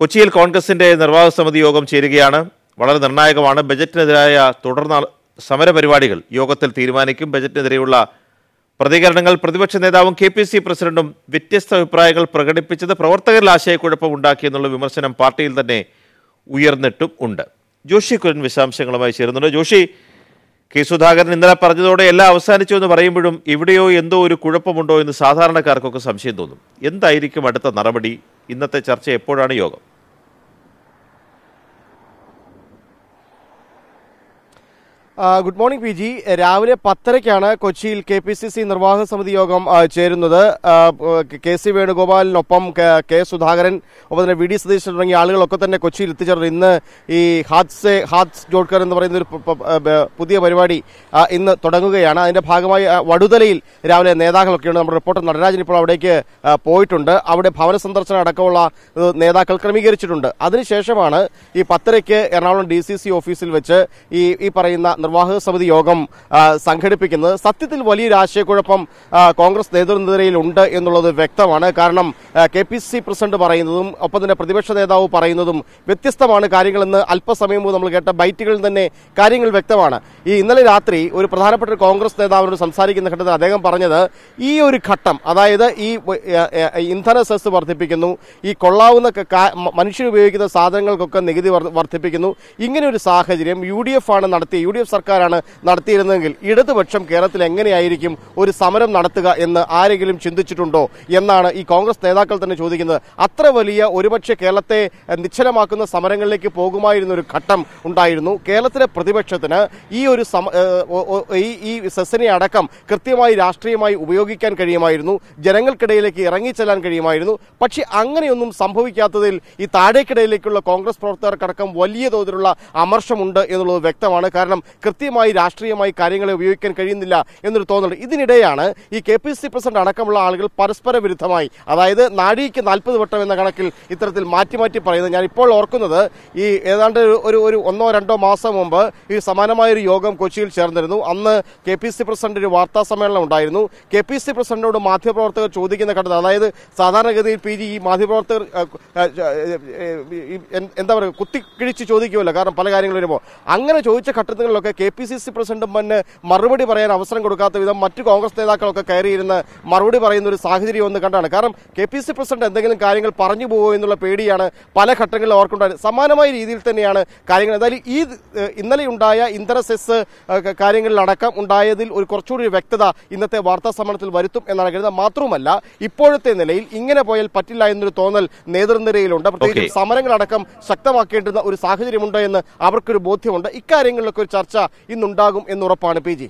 കൊച്ചിയിൽ കോൺഗ്രസിന്റെ നിർവാഹക സമിതി യോഗം ചേരുകയാണ്. വളരെ നിർണായകമാണ്. ബജറ്റിനെതിരായ തുടർന്ന സമരപരിപാടികൾ യോഗത്തിൽ തീരുമാനിക്കും. ബജറ്റിനെതിരെയുള്ള പ്രതികരണങ്ങൾ പ്രതിപക്ഷ നേതാവും കെ പി സി പ്രസിഡന്റും വ്യത്യസ്ത അഭിപ്രായങ്ങൾ പ്രകടിപ്പിച്ചത് പ്രവർത്തകരിൽ ആശയക്കുഴപ്പം ഉണ്ടാക്കിയെന്നുള്ള വിമർശനം പാർട്ടിയിൽ തന്നെ ഉയർന്നിട്ടും ഉണ്ട്. ജോഷി കുരൻ വിശദാംശങ്ങളുമായി ചേരുന്നുണ്ട്. ജോഷി കെ സുധാകരൻ ഇന്നലെ പറഞ്ഞതോടെ എല്ലാം അവസാനിച്ചു എന്ന് പറയുമ്പോഴും എവിടെയോ എന്തോ ഒരു കുഴപ്പമുണ്ടോ എന്ന് സാധാരണക്കാർക്കൊക്കെ സംശയം തോന്നും. എന്തായിരിക്കും അടുത്ത നടപടി? ഇന്നത്തെ ചർച്ച എപ്പോഴാണ് യോഗം? Good morning P G. രാവിലെ പത്തരയ്ക്കാണ് കൊച്ചിയിൽ കെ പി സി സി നിർവാഹക സമിതി യോഗം ചേരുന്നത്. കെ സി വേണുഗോപാലിനൊപ്പം കെ- സുധാകരൻ ഒപ്പം തന്നെ വി ഡി സതീശൻ തുടങ്ങിയ ആളുകളൊക്കെ തന്നെ കൊച്ചിയിൽ എത്തിച്ചേർന്നു. ഇന്ന് ഈ ഹാദ്സെ ഹാത്സ് ജോഡ്കർ എന്ന് പറയുന്ന ഒരു പുതിയ പരിപാടി ഇന്ന് തുടങ്ങുകയാണ്. അതിന്റെ ഭാഗമായി വടുതലയിൽ രാവിലെ നേതാക്കളൊക്കെയുണ്ട്. നമ്മുടെ റിപ്പോർട്ടർ നടരാജൻ ഇപ്പോൾ അവിടേക്ക് പോയിട്ടുണ്ട്. അവിടെ ഭവന സന്ദർശനം അടക്കമുള്ള നേതാക്കൾ ക്രമീകരിച്ചിട്ടുണ്ട്. അതിനുശേഷമാണ് ഈ പത്തരയ്ക്ക് എറണാകുളം ഡി സി സി ഓഫീസിൽ വെച്ച് ഈ ഈ പറയുന്ന നിർവാഹക സമിതി യോഗം സംഘടിപ്പിക്കുന്നത്. സത്യത്തിൽ വലിയൊരു ആശയക്കുഴപ്പം കോൺഗ്രസ് നേതൃനിരയിലുണ്ട് എന്നുള്ളത് വ്യക്തമാണ്. കാരണം കെ പി സി പ്രസിഡന്റ് പറയുന്നതും ഒപ്പം തന്നെ പ്രതിപക്ഷ നേതാവ് പറയുന്നതും വ്യത്യസ്തമാണ് കാര്യങ്ങളെന്ന് അല്പസമയം മുമ്പ് നമ്മൾ കേട്ട ബൈറ്റുകളിൽ തന്നെ കാര്യങ്ങൾ വ്യക്തമാണ്. ഈ ഇന്നലെ രാത്രി ഒരു പ്രധാനപ്പെട്ട കോൺഗ്രസ് നേതാവിനോട് സംസാരിക്കുന്ന ഘട്ടത്തിൽ അദ്ദേഹം പറഞ്ഞത് ഈ ഒരു ഘട്ടം അതായത് ഈ ഇന്ധന സെസ് വർദ്ധിപ്പിക്കുന്നു ഈ കൊള്ളാവുന്ന മനുഷ്യർ ഉപയോഗിക്കുന്ന സാധനങ്ങൾക്കൊക്കെ നികുതി വർദ്ധിപ്പിക്കുന്നു. ഇങ്ങനെ ഒരു സാഹചര്യം യു ഡി എഫ് ആണ് നടത്തിയ യു ഡി എഫ് സർക്കാരാണ് നടത്തിയിരുന്നതെങ്കിൽ ഇടതുപക്ഷം കേരളത്തിൽ എങ്ങനെയായിരിക്കും ഒരു സമരം നടത്തുക എന്ന് ആരെങ്കിലും ചിന്തിച്ചിട്ടുണ്ടോ എന്നാണ് ഈ കോൺഗ്രസ് നേതാക്കൾ തന്നെ ചോദിക്കുന്നത്. അത്ര വലിയ ഒരുപക്ഷെ കേരളത്തെ നിശ്ചലമാക്കുന്ന സമരങ്ങളിലേക്ക് പോകുമായിരുന്ന ഒരു ഘട്ടം ഉണ്ടായിരുന്നു. കേരളത്തിലെ പ്രതിപക്ഷത്തിന് ഈ ഒരു ഈ സെസനി സെസ്സിനെ അടക്കം കൃത്യമായി രാഷ്ട്രീയമായി ഉപയോഗിക്കാൻ കഴിയുമായിരുന്നു. ജനങ്ങൾക്കിടയിലേക്ക് ഇറങ്ങിച്ചെല്ലാൻ കഴിയുമായിരുന്നു. പക്ഷേ അങ്ങനെയൊന്നും സംഭവിക്കാത്തതിൽ ഈ താഴേക്കിടയിലേക്കുള്ള കോൺഗ്രസ് പ്രവർത്തകർക്കടക്കം വലിയ തോതിലുള്ള അമർഷമുണ്ട് എന്നുള്ളത് വ്യക്തമാണ്. കാരണം കൃത്യമായി രാഷ്ട്രീയമായി കാര്യങ്ങളെ ഉപയോഗിക്കാൻ കഴിയുന്നില്ല എന്നൊരു തോന്നൽ. ഇതിനിടെയാണ് ഈ കെ പി സി പ്രസിഡന്റ് അടക്കമുള്ള ആളുകൾ പരസ്പര വിരുദ്ധമായി അതായത് നാഴിക്ക് നാൽപ്പത് വട്ടം എന്ന കണക്കിൽ ഇത്തരത്തിൽ മാറ്റി മാറ്റി പറയുന്നത്. ഞാൻ ഇപ്പോൾ ഓർക്കുന്നത് ഈ ഏതാണ്ട് ഒരു- ഒരു ഒന്നോ രണ്ടോ മാസം മുമ്പ് ഈ സമാനമായൊരു യോഗം കൊച്ചിയിൽ ചേർന്നിരുന്നു. അന്ന് കെ പി സി പ്രസിഡന്റ് ഒരു വാർത്താ സമ്മേളനം ഉണ്ടായിരുന്നു. കെ പി സി പ്രസിഡന്റിനോട് മാധ്യമപ്രവർത്തകർ ചോദിക്കുന്ന ഘട്ടത്തിൽ അതായത് സാധാരണഗതിയിൽ പി ജി ഈ മാധ്യമപ്രവർത്തകർ എന്താ പറയുക കുത്തിക്കിഴിച്ച് ചോദിക്കുമല്ലോ കാരണം പല കാര്യങ്ങളും വരുമ്പോൾ. അങ്ങനെ ചോദിച്ച ഘട്ടങ്ങളിലൊക്കെ കെ പി സി സി പ്രസിഡന്റും മുന്നേ മറുപടി പറയാൻ അവസരം കൊടുക്കാത്ത വിധം മറ്റു കോൺഗ്രസ് നേതാക്കളൊക്കെ കയറിയിരുന്ന് മറുപടി പറയുന്ന ഒരു സാഹചര്യം ഒന്ന് കണ്ടാണ്. കാരണം കെ പി സി പ്രസിഡന്റ് എന്തെങ്കിലും കാര്യങ്ങൾ പറഞ്ഞു പോകുമോ എന്നുള്ള പേടിയാണ് പല ഘട്ടങ്ങളിൽ അവർക്കുണ്ടായത് സമാനമായ രീതിയിൽ തന്നെയാണ് കാര്യങ്ങൾ. എന്തായാലും ഈ ഇന്നലെ ഉണ്ടായ ഇന്ധന സെസ് കാര്യങ്ങളിലടക്കം ഉണ്ടായതിൽ ഒരു കുറച്ചുകൂടി ഒരു വ്യക്തത ഇന്നത്തെ വാർത്താ സമ്മേളനത്തിൽ വരുത്തും എന്നാണ് കരുതുന്നത്. മാത്രവുമല്ല ഇപ്പോഴത്തെ നിലയിൽ ഇങ്ങനെ പോയാൽ പറ്റില്ല എന്നൊരു തോന്നൽ നേതൃനിരയിലുണ്ട്. പ്രത്യേകിച്ച്. സമരങ്ങളടക്കം ശക്തമാക്കേണ്ടുന്ന ഒരു സാഹചര്യമുണ്ട് എന്ന് അവർക്കൊരു ബോധ്യമുണ്ട്. ഇക്കാര്യങ്ങളിലൊക്കെ ഒരു ചർച്ച ഇന്നുണ്ടാകും എന്നുറപ്പാണ് പി ജി.